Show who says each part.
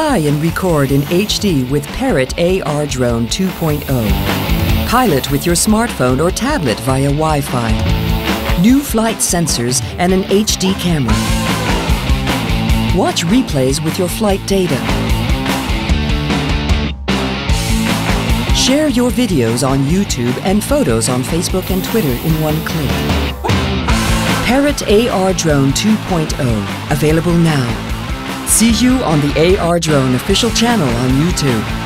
Speaker 1: Fly and record in HD with Parrot AR Drone 2.0. Pilot with your smartphone or tablet via Wi Fi. New flight sensors and an HD camera. Watch replays with your flight data. Share your videos on YouTube and photos on Facebook and Twitter in one click. Parrot AR Drone 2.0, available now. See you on the AR Drone official channel on YouTube.